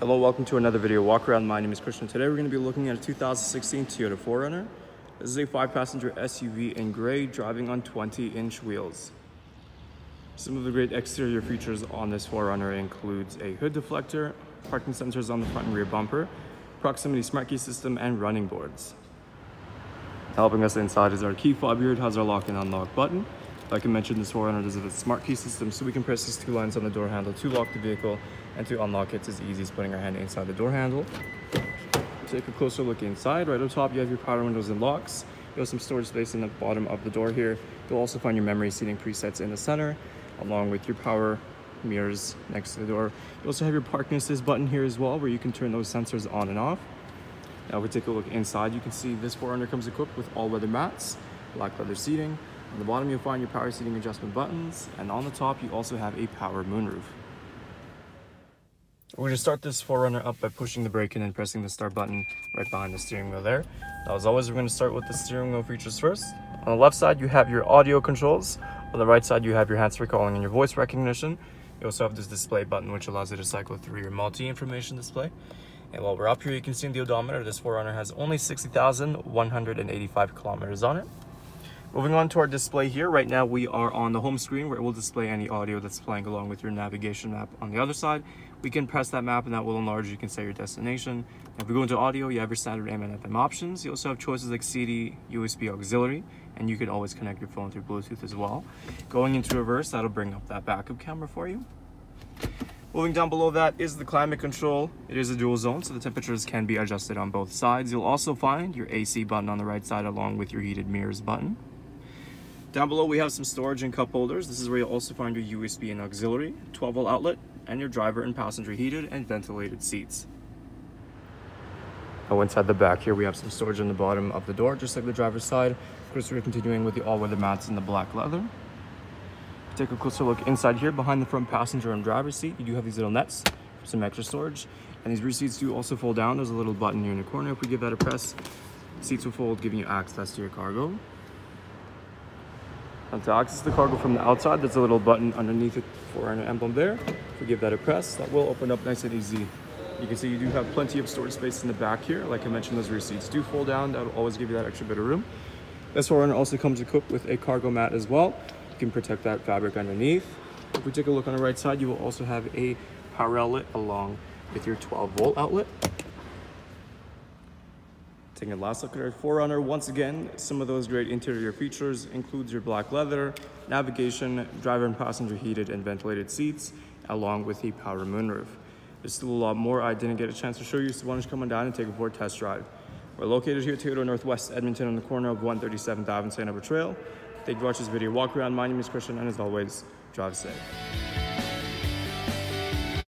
Hello, welcome to another video walk around. My name is Christian. Today we're going to be looking at a 2016 Toyota 4Runner. This is a five passenger SUV in gray driving on 20 inch wheels. Some of the great exterior features on this 4Runner includes a hood deflector, parking sensors on the front and rear bumper, proximity smart key system, and running boards. Helping us inside is our key fob here. It has our lock and unlock button. Like I mentioned, this 4Runner does have a smart key system, so we can press these two lines on the door handle to lock the vehicle, and to unlock it. it's as easy as putting our hand inside the door handle. Take a closer look inside. Right on top, you have your power windows and locks. You have some storage space in the bottom of the door here. You'll also find your memory seating presets in the center, along with your power mirrors next to the door. You also have your parking assist button here as well, where you can turn those sensors on and off. Now, if we take a look inside, you can see this 4Runner comes equipped with all-weather mats, black leather seating, on the bottom, you'll find your power seating adjustment buttons, and on the top, you also have a power moonroof. We're going to start this 4Runner up by pushing the brake in and pressing the start button right behind the steering wheel there. Now, as always, we're going to start with the steering wheel features first. On the left side, you have your audio controls. On the right side, you have your hands-free calling and your voice recognition. You also have this display button, which allows you to cycle through your multi-information display. And while we're up here, you can see in the odometer, this 4Runner has only 60,185 kilometers on it. Moving on to our display here, right now we are on the home screen where it will display any audio that's playing along with your navigation map. On the other side, we can press that map and that will enlarge, you can set your destination. If we go into audio, you have your standard AM and FM options. You also have choices like CD, USB auxiliary, and you can always connect your phone through Bluetooth as well. Going into reverse, that'll bring up that backup camera for you. Moving down below that is the climate control. It is a dual zone, so the temperatures can be adjusted on both sides. You'll also find your AC button on the right side along with your heated mirrors button. Down below we have some storage and cup holders. This is where you'll also find your USB and auxiliary, 12 volt outlet, and your driver and passenger heated and ventilated seats. Oh, inside the back here we have some storage on the bottom of the door, just like the driver's side. Of course, we're continuing with the all-weather mats in the black leather. Take a closer look inside here, behind the front passenger and driver's seat, you do have these little nets for some extra storage. And these rear seats do also fold down. There's a little button here in the corner. If we give that a press, seats will fold, giving you access to your cargo. To access the cargo from the outside, there's a little button underneath it for an emblem there. If we give that a press, that will open up nice and easy. You can see you do have plenty of storage space in the back here. Like I mentioned, those rear seats do fold down. That will always give you that extra bit of room. This 4Runner also comes equipped with a cargo mat as well. You can protect that fabric underneath. If we take a look on the right side, you will also have a power outlet along with your 12 volt outlet. Taking a last look our 4Runner, once again, some of those great interior features includes your black leather, navigation, driver and passenger heated and ventilated seats, along with the power moonroof. There's still a lot more I didn't get a chance to show you, so why don't you come on down and take a Ford test drive. We're located here at Toyota Northwest Edmonton on the corner of 137th Avenue St. Albert Trail. Thank you for watching this video walk around. My name is Christian, and as always, drive safe.